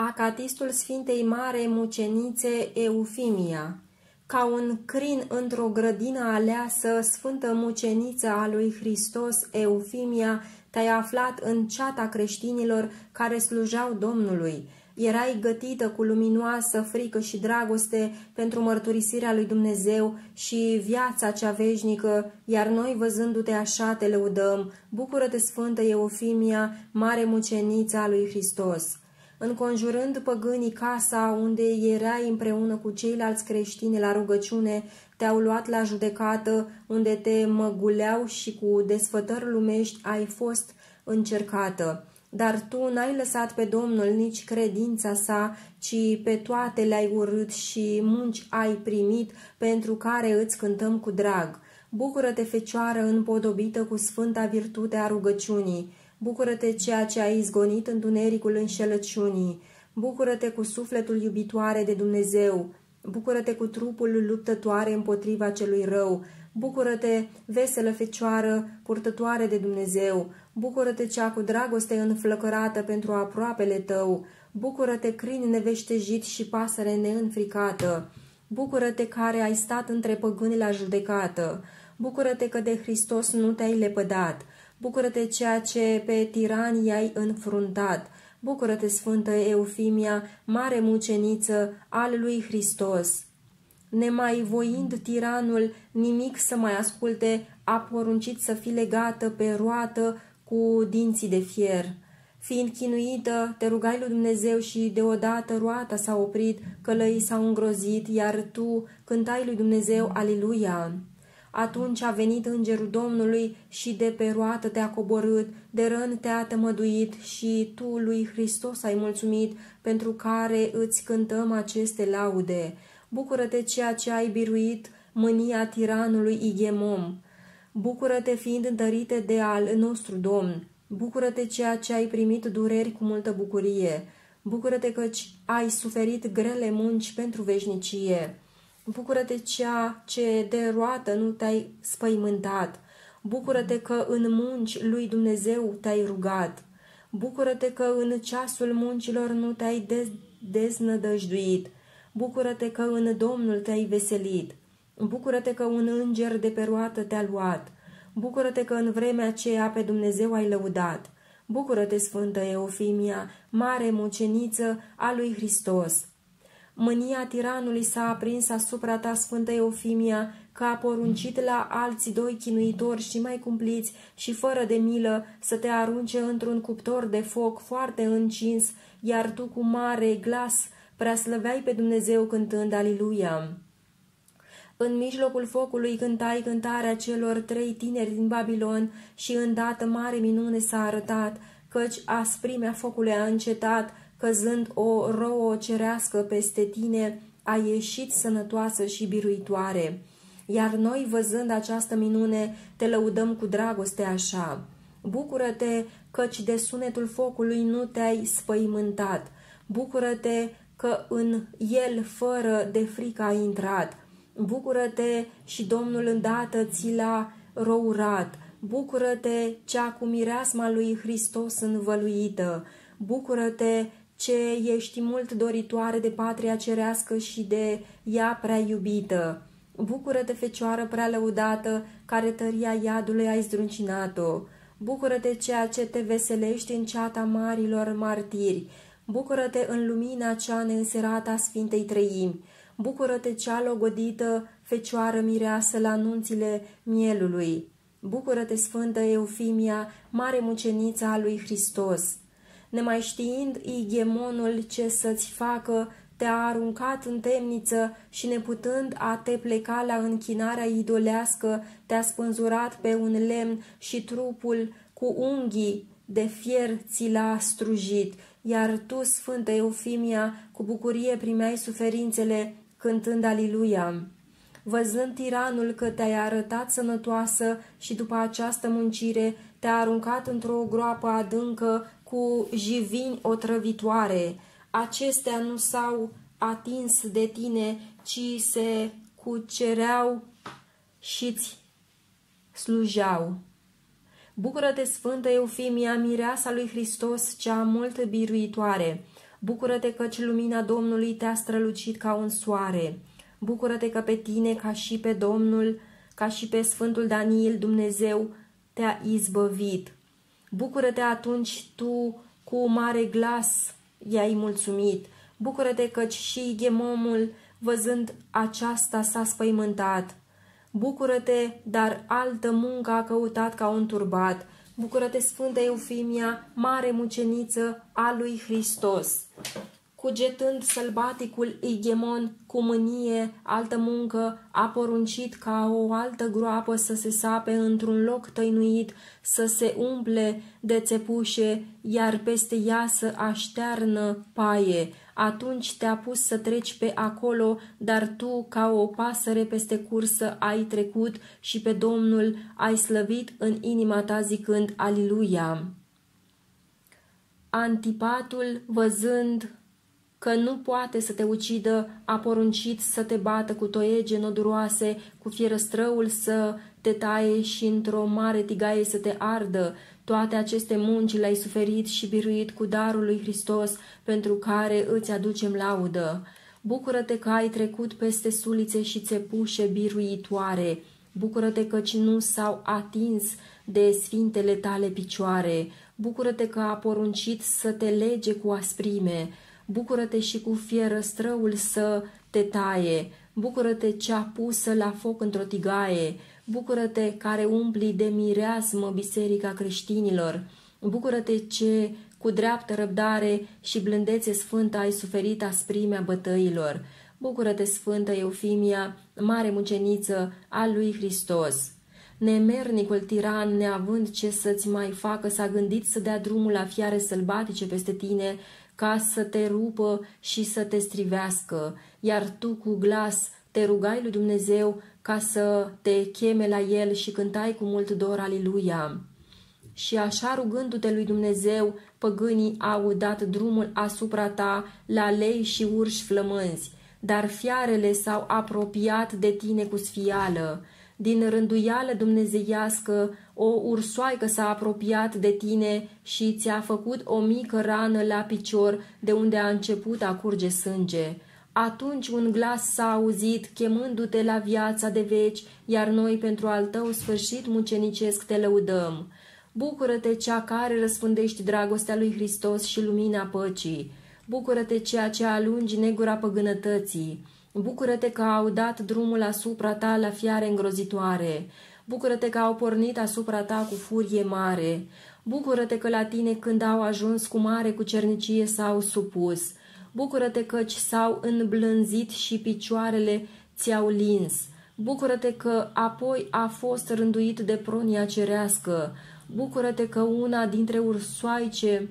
Acatistul Sfintei Mare Mucenițe Eufimia Ca un crin într-o grădină aleasă, Sfântă Muceniță a lui Hristos Eufimia, te-ai aflat în ceata creștinilor care slujau Domnului. Erai gătită cu luminoasă frică și dragoste pentru mărturisirea lui Dumnezeu și viața cea veșnică, iar noi văzându-te așa te lăudăm. Bucură-te, Sfântă Eufimia, mare muceniță a lui Hristos înconjurând păgânii casa unde erai împreună cu ceilalți creștini la rugăciune, te-au luat la judecată, unde te măguleau și cu desfătări lumești ai fost încercată. Dar tu n-ai lăsat pe Domnul nici credința sa, ci pe toate le-ai urât și munci ai primit, pentru care îți cântăm cu drag. Bucură-te, fecioară împodobită cu sfânta virtute a rugăciunii. Bucură-te ceea ce ai izgonit întunericul înșelăciunii. Bucură-te cu sufletul iubitoare de Dumnezeu. Bucură-te cu trupul luptătoare împotriva celui rău. Bucură-te, veselă fecioară, purtătoare de Dumnezeu. Bucură-te cea cu dragoste înflăcărată pentru aproapele tău. Bucură-te, crin neveștejit și pasăre neînfricată. Bucură-te care ai stat între păgâni la judecată. Bucură-te că de Hristos nu te-ai lepădat. Bucură-te ceea ce pe tirani ai înfruntat. Bucură-te, Sfântă Eufimia, mare muceniță al lui Hristos. Nemai voind tiranul nimic să mai asculte, a poruncit să fii legată pe roată cu dinții de fier. Fiind chinuită, te rugai lui Dumnezeu și deodată roata s-a oprit, călăii s-au îngrozit, iar tu cântai lui Dumnezeu, Aliluia! Atunci a venit îngerul Domnului și de pe roată te-a coborât, de rând te-a tămăduit și tu lui Hristos ai mulțumit, pentru care îți cântăm aceste laude. Bucură-te ceea ce ai biruit mânia tiranului Igemom. Bucură-te fiind întărite de al nostru Domn. Bucură-te ceea ce ai primit dureri cu multă bucurie. Bucură-te căci ai suferit grele munci pentru veșnicie. Bucură-te ceea ce de roată nu te-ai spăimântat. Bucură-te că în munci lui Dumnezeu te-ai rugat. Bucură-te că în ceasul muncilor nu te-ai dez- deznădăjduit. Bucură-te că în Domnul te-ai veselit. Bucură-te că un înger de pe roată te-a luat. Bucură-te că în vremea aceea pe Dumnezeu ai lăudat. Bucură-te, Sfântă Eufimia, mare muceniță a lui Hristos. Mânia tiranului s-a aprins asupra ta, Sfântă Eufimia, că a poruncit la alții doi chinuitori și mai cumpliți și fără de milă să te arunce într-un cuptor de foc foarte încins, iar tu cu mare glas preaslăveai pe Dumnezeu cântând Aliluia. În mijlocul focului cântai cântarea celor trei tineri din Babilon și îndată mare minune s-a arătat, căci asprimea focului a încetat, căzând o rouă cerească peste tine, a ieșit sănătoasă și biruitoare. Iar noi, văzând această minune, te lăudăm cu dragoste așa. Bucură-te căci de sunetul focului nu te-ai spăimântat. Bucură-te că în el fără de frică ai intrat. Bucură-te și Domnul îndată ți l-a rourat. Bucură-te cea cu mireasma lui Hristos învăluită. Bucură-te ce ești mult doritoare de patria cerească și de ea prea iubită. Bucură-te, fecioară prea lăudată, care tăria iadului ai zdruncinat-o. Bucură-te ceea ce te veselești în ceata marilor martiri. Bucură-te în lumina cea neînserată a Sfintei Trăimi. Bucură-te cea logodită, fecioară mireasă la nunțile mielului. Bucură-te, Sfântă Eufimia, mare mucenița a lui Hristos nemai știind igemonul ce să-ți facă, te-a aruncat în temniță și neputând a te pleca la închinarea idolească, te-a spânzurat pe un lemn și trupul cu unghii de fier ți l-a strujit, iar tu, Sfântă Eufimia, cu bucurie primeai suferințele cântând Aliluia. Văzând tiranul că te-ai arătat sănătoasă și după această muncire te-a aruncat într-o groapă adâncă cu jivini otrăvitoare. Acestea nu s-au atins de tine, ci se cucereau și-ți slujeau. Bucură-te, Sfântă Eufimia, mireasa lui Hristos, cea mult biruitoare! Bucură-te căci lumina Domnului te-a strălucit ca un soare. Bucură-te că pe tine, ca și pe Domnul, ca și pe Sfântul Daniel, Dumnezeu te-a izbăvit. Bucură-te atunci tu cu mare glas i-ai mulțumit. Bucură-te căci și ghemomul, văzând aceasta, s-a spăimântat. Bucură-te, dar altă muncă a căutat ca un turbat. Bucură-te, Sfântă Eufimia, mare muceniță a lui Hristos cugetând sălbaticul Igemon cu mânie, altă muncă, a poruncit ca o altă groapă să se sape într-un loc tăinuit, să se umple de țepușe, iar peste ea să aștearnă paie. Atunci te-a pus să treci pe acolo, dar tu, ca o pasăre peste cursă, ai trecut și pe Domnul ai slăvit în inima ta zicând Aliluia. Antipatul, văzând că nu poate să te ucidă, a poruncit să te bată cu toiege noduroase, cu fierăstrăul să te taie și într-o mare tigaie să te ardă. Toate aceste munci le-ai suferit și biruit cu darul lui Hristos, pentru care îți aducem laudă. Bucură-te că ai trecut peste sulițe și țepușe biruitoare. Bucură-te căci nu s-au atins de sfintele tale picioare. Bucură-te că a poruncit să te lege cu asprime bucură-te și cu fierăstrăul să te taie, bucură-te cea pusă la foc într-o tigaie, bucură-te care umpli de mireasmă biserica creștinilor, bucură-te ce cu dreaptă răbdare și blândețe sfântă ai suferit asprimea bătăilor, bucură-te sfântă Eufimia, mare muceniță a lui Hristos. Nemernicul tiran, neavând ce să-ți mai facă, s-a gândit să dea drumul la fiare sălbatice peste tine, ca să te rupă și să te strivească, iar tu cu glas te rugai lui Dumnezeu ca să te cheme la el și cântai cu mult dor aliluia. Și așa rugându-te lui Dumnezeu, păgânii au dat drumul asupra ta la lei și urși flămânzi, dar fiarele s-au apropiat de tine cu sfială din rânduială dumnezeiască, o ursoaică s-a apropiat de tine și ți-a făcut o mică rană la picior de unde a început a curge sânge. Atunci un glas s-a auzit chemându-te la viața de veci, iar noi pentru al tău sfârșit mucenicesc te lăudăm. Bucură-te cea care răspândești dragostea lui Hristos și lumina păcii. Bucură-te ceea ce alungi negura păgânătății. Bucură-te că au dat drumul asupra ta la fiare îngrozitoare. Bucură-te că au pornit asupra ta cu furie mare. Bucură-te că la tine când au ajuns cu mare cu cernicie s-au supus. Bucură-te căci s-au înblânzit și picioarele ți-au lins. Bucură-te că apoi a fost rânduit de pronia cerească. Bucură-te că una dintre ursoaice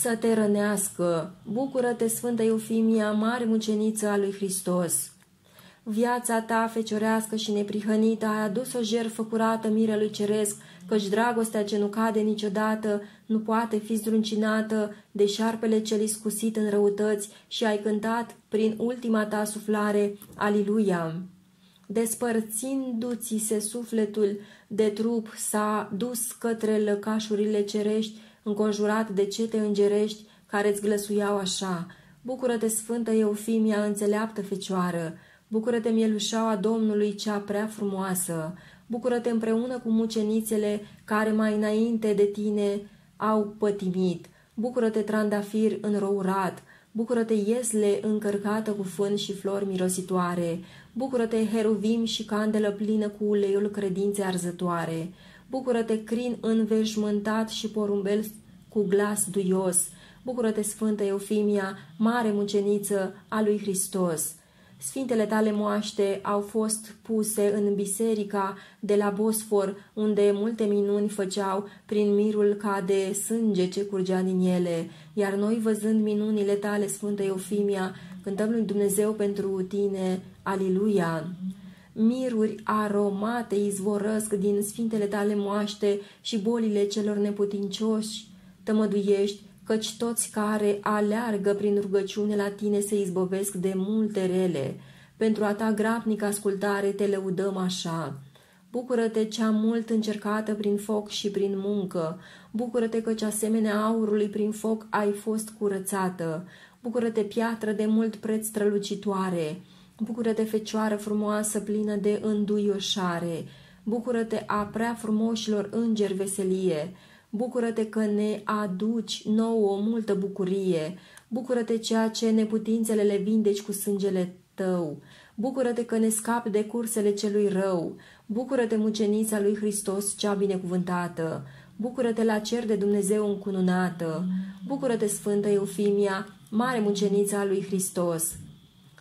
să te rănească. Bucură-te, Sfântă Eufimia, mare muceniță a lui Hristos. Viața ta feciorească și neprihănită ai adus o jertfă curată mirelui ceresc, căci dragostea ce nu cade niciodată nu poate fi zdruncinată de șarpele cel iscusit în răutăți și ai cântat prin ultima ta suflare, Aliluia! Despărțindu-ți se sufletul de trup s-a dus către lăcașurile cerești înconjurat de cete îngerești care îți glăsuiau așa. Bucură-te, Sfântă Eufimia, înțeleaptă fecioară! Bucură-te, mielușaua Domnului, cea prea frumoasă! Bucură-te împreună cu mucenițele care mai înainte de tine au pătimit! Bucură-te, trandafir înrourat! Bucură-te, iesle încărcată cu fân și flori mirositoare! Bucură-te, heruvim și candelă plină cu uleiul credinței arzătoare! Bucură-te, crin înveșmântat și porumbel cu glas duios. Bucură-te, Sfântă Eufimia, mare muceniță a lui Hristos. Sfintele tale moaște au fost puse în biserica de la Bosfor, unde multe minuni făceau prin mirul ca de sânge ce curgea din ele, iar noi, văzând minunile tale, Sfântă Eufimia, cântăm lui Dumnezeu pentru tine, Aliluia! Miruri aromate izvorăsc din sfintele tale moaște și bolile celor neputincioși. Tămăduiești, căci toți care aleargă prin rugăciune la tine se izbăvesc de multe rele. Pentru a ta grabnică ascultare te lăudăm așa. Bucură-te cea mult încercată prin foc și prin muncă. Bucură-te că cea asemenea aurului prin foc ai fost curățată. Bucură-te piatră de mult preț strălucitoare. Bucură-te fecioară frumoasă plină de înduioșare. Bucură-te a prea frumoșilor îngeri veselie. Bucură-te că ne aduci nouă o multă bucurie. Bucură-te ceea ce neputințele le vindeci cu sângele tău. Bucură-te că ne scapi de cursele celui rău. Bucură-te, mucenița lui Hristos, cea binecuvântată. Bucură-te la cer de Dumnezeu încununată. Bucură-te, Sfântă Eufimia, mare mucenița lui Hristos.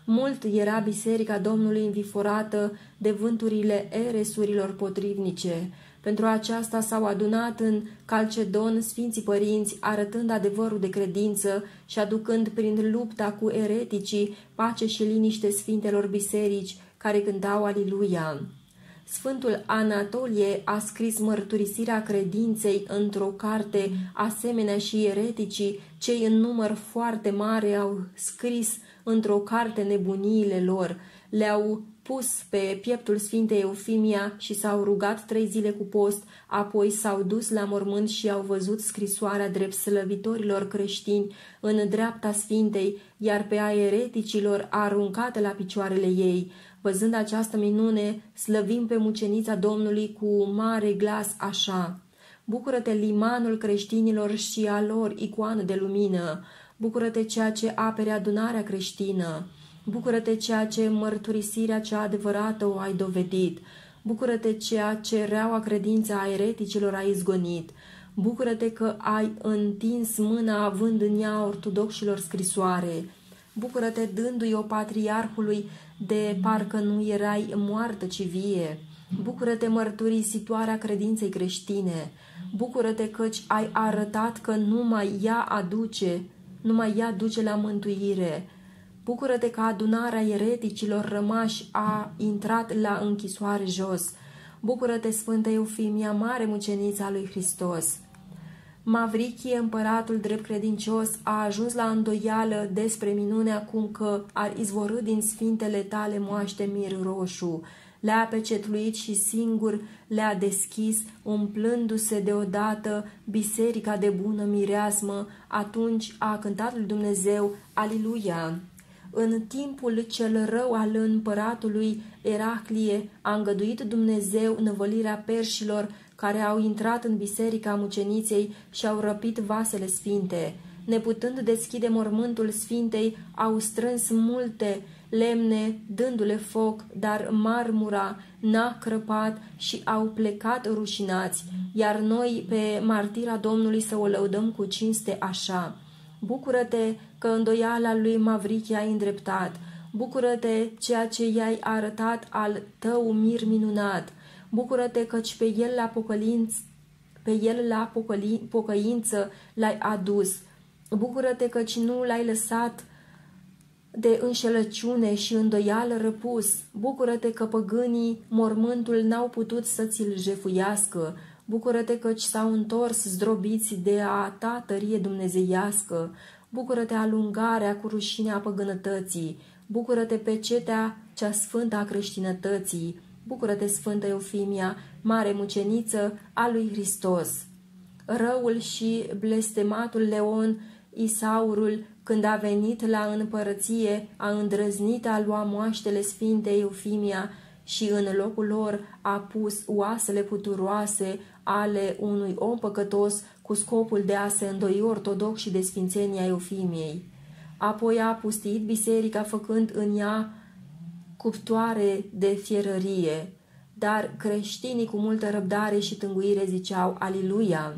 Mult era biserica Domnului înviforată de vânturile eresurilor potrivnice. Pentru aceasta s-au adunat în Calcedon Sfinții Părinți, arătând adevărul de credință și aducând prin lupta cu ereticii pace și liniște Sfintelor Biserici, care cântau Aliluia. Sfântul Anatolie a scris mărturisirea credinței într-o carte, asemenea și ereticii, cei în număr foarte mare au scris într-o carte nebuniile lor, le-au pus pe pieptul Sfintei Eufimia și s-au rugat trei zile cu post, apoi s-au dus la mormânt și au văzut scrisoarea drept slăvitorilor creștini în dreapta Sfintei, iar pe aereticilor aruncată la picioarele ei. Văzând această minune, slăvim pe mucenița Domnului cu mare glas așa. Bucură-te, limanul creștinilor și a lor icoană de lumină! Bucură-te ceea ce apere adunarea creștină! Bucură-te ceea ce mărturisirea cea adevărată o ai dovedit! Bucură-te ceea ce reaua credința a ereticilor a izgonit! Bucură-te că ai întins mâna având în ea ortodoxilor scrisoare! Bucură-te dându-i o patriarhului de parcă nu erai moartă, ci vie. Bucură-te mărturisitoarea credinței creștine. Bucură-te căci ai arătat că numai ea aduce, numai ea duce la mântuire. Bucură-te că adunarea ereticilor rămași a intrat la închisoare jos. Bucură-te, Sfântă Eufimia, mare mucenița lui Hristos. Mavrichie, împăratul drept credincios, a ajuns la îndoială despre minunea cum că ar izvorâ din sfintele tale moaște mir roșu. Le-a pecetluit și singur le-a deschis, umplându-se deodată biserica de bună mireasmă, atunci a cântat lui Dumnezeu, Aliluia! În timpul cel rău al împăratului Eraclie a îngăduit Dumnezeu năvălirea perșilor care au intrat în biserica muceniței și au răpit vasele sfinte. Neputând deschide mormântul sfintei, au strâns multe lemne, dându-le foc, dar marmura n-a crăpat și au plecat rușinați, iar noi pe martira Domnului să o lăudăm cu cinste așa. Bucură-te că îndoiala lui Mavrichi ai îndreptat, bucură-te ceea ce i-ai arătat al tău mir minunat, Bucură-te căci pe el la pocălință, pe el la pocăli, pocăință l-ai adus. Bucură-te căci nu l-ai lăsat de înșelăciune și îndoială răpus. Bucură-te că păgânii mormântul n-au putut să ți-l jefuiască. Bucură-te căci s-au întors zdrobiți de a ta tărie dumnezeiască. Bucură-te alungarea cu rușinea păgânătății. Bucură-te pe cetea cea sfântă a creștinătății. Bucură-te, Sfântă Eufimia, mare muceniță a lui Hristos! Răul și blestematul Leon, Isaurul, când a venit la împărăție, a îndrăznit a lua moaștele Sfintei Eufimia și în locul lor a pus oasele puturoase ale unui om păcătos cu scopul de a se îndoi ortodox și de sfințenia Eufimiei. Apoi a pustit biserica făcând în ea cuptoare de fierărie, dar creștinii cu multă răbdare și tânguire ziceau Aliluia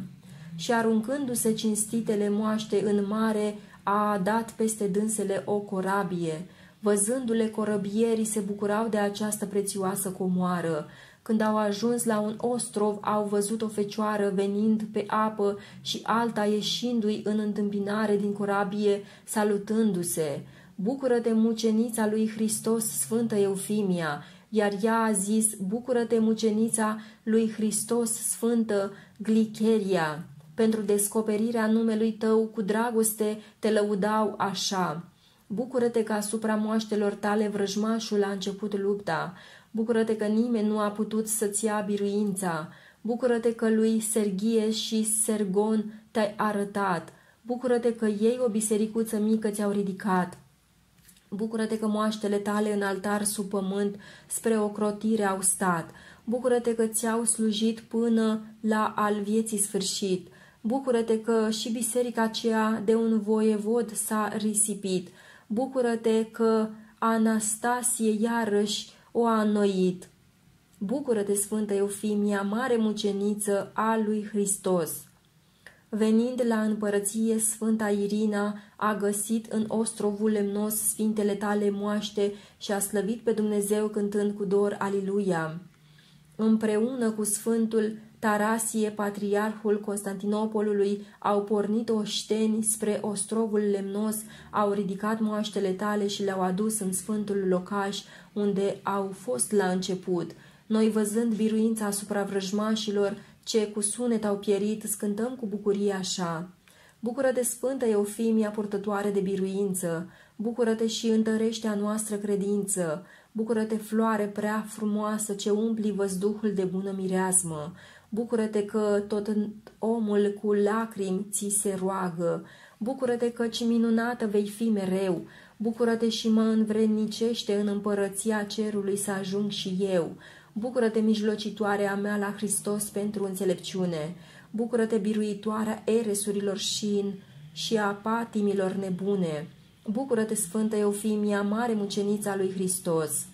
și aruncându-se cinstitele moaște în mare, a dat peste dânsele o corabie. Văzându-le corăbierii se bucurau de această prețioasă comoară. Când au ajuns la un ostrov, au văzut o fecioară venind pe apă și alta ieșindu-i în întâmpinare din corabie, salutându-se. Bucură-te, mucenița lui Hristos, Sfântă Eufimia, iar ea a zis, Bucură-te, mucenița lui Hristos, Sfântă Glicheria, pentru descoperirea numelui tău cu dragoste te lăudau așa. Bucură-te că asupra moaștelor tale vrăjmașul a început lupta. Bucură-te că nimeni nu a putut să-ți ia biruința. Bucură-te că lui Serghie și Sergon te-ai arătat. Bucură-te că ei o bisericuță mică ți-au ridicat. Bucură-te că moaștele tale în altar sub pământ spre ocrotire au stat. Bucură-te că ți-au slujit până la al vieții sfârșit. Bucură-te că și biserica aceea de un voievod s-a risipit. Bucură-te că Anastasie iarăși o a înnoit. Bucură-te, Sfântă Eufimia, mare muceniță a lui Hristos! Venind la împărăție, Sfânta Irina a găsit în ostrovul lemnos sfintele tale moaște și a slăvit pe Dumnezeu cântând cu dor Aliluia. Împreună cu Sfântul Tarasie, patriarhul Constantinopolului, au pornit oșteni spre ostrovul lemnos, au ridicat moaștele tale și le-au adus în sfântul locaș, unde au fost la început. Noi, văzând biruința asupra vrăjmașilor, ce cu sunet au pierit, scântăm cu bucurie așa. Bucură-te, Sfântă Eufimia, purtătoare de biruință, bucură-te și întărește a noastră credință, bucură-te, floare prea frumoasă ce umpli văzduhul de bună mireasmă, bucură-te că tot omul cu lacrimi ți se roagă, bucură-te căci minunată vei fi mereu, bucură-te și mă învrednicește în împărăția cerului să ajung și eu, Bucură-te, mijlocitoarea mea la Hristos pentru înțelepciune. Bucură-te, biruitoarea eresurilor și, și a patimilor nebune. Bucură-te, Sfântă Eufimia, mare mucenița lui Hristos.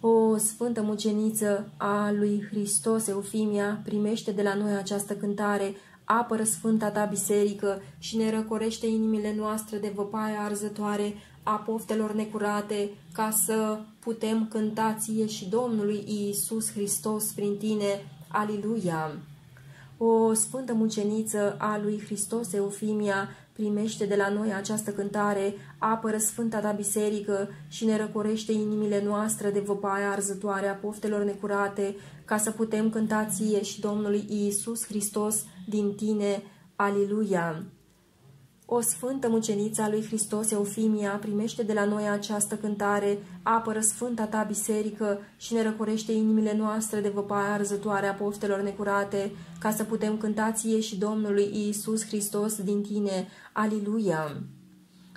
O, Sfântă Muceniță a lui Hristos, Eufimia, primește de la noi această cântare, apără Sfânta ta biserică și ne răcorește inimile noastre de văpaie arzătoare a poftelor necurate, ca să putem cânta ție și Domnului Iisus Hristos prin tine. Aliluia! O sfântă muceniță a lui Hristos Eufimia, primește de la noi această cântare, apără Sfânta ta biserică și ne răcorește inimile noastre de văpaie arzătoare a poftelor necurate, ca să putem cânta ție și Domnului Iisus Hristos din tine. Aliluia! O sfântă muceniță a lui Hristos, Eufimia, primește de la noi această cântare, apără sfânta ta biserică și ne răcorește inimile noastre de văpaia arzătoare a poftelor necurate, ca să putem cânta ție și Domnului Iisus Hristos din tine. Aliluia!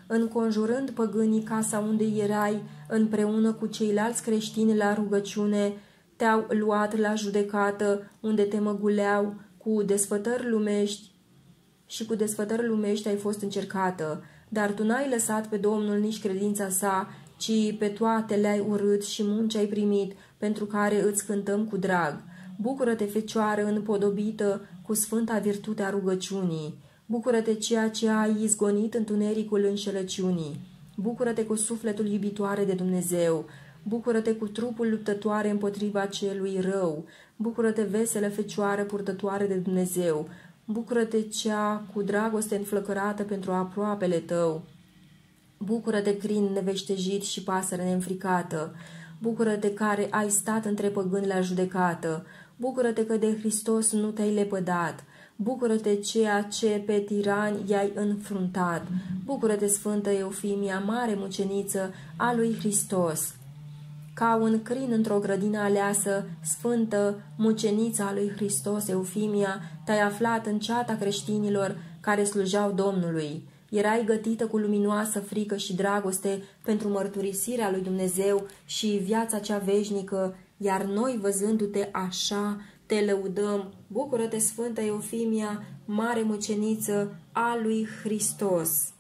Înconjurând păgânii casa unde erai, împreună cu ceilalți creștini la rugăciune, te-au luat la judecată, unde te măguleau, cu desfătări lumești, și cu desfătări lumești ai fost încercată, dar tu n-ai lăsat pe Domnul nici credința sa, ci pe toate le-ai urât și munci ai primit, pentru care îți cântăm cu drag. Bucură-te, fecioară împodobită cu sfânta virtute a rugăciunii. Bucură-te ceea ce ai izgonit întunericul înșelăciunii. Bucură-te cu sufletul iubitoare de Dumnezeu. Bucură-te cu trupul luptătoare împotriva celui rău. Bucură-te, veselă fecioară purtătoare de Dumnezeu. Bucură-te cea cu dragoste înflăcărată pentru aproapele tău. Bucură-te, crin neveștejit și pasăre neînfricată. Bucură-te care ai stat între păgâni la judecată. Bucură-te că de Hristos nu te-ai lepădat. Bucură-te ceea ce pe tirani i-ai înfruntat. Bucură-te, Sfântă Eufimia, mare muceniță a lui Hristos ca un crin într-o grădină aleasă, sfântă, mucenița lui Hristos, Eufimia, te-ai aflat în ceata creștinilor care slujeau Domnului. Erai gătită cu luminoasă frică și dragoste pentru mărturisirea lui Dumnezeu și viața cea veșnică, iar noi, văzându-te așa, te lăudăm. Bucură-te, Sfântă Eufimia, mare muceniță a lui Hristos!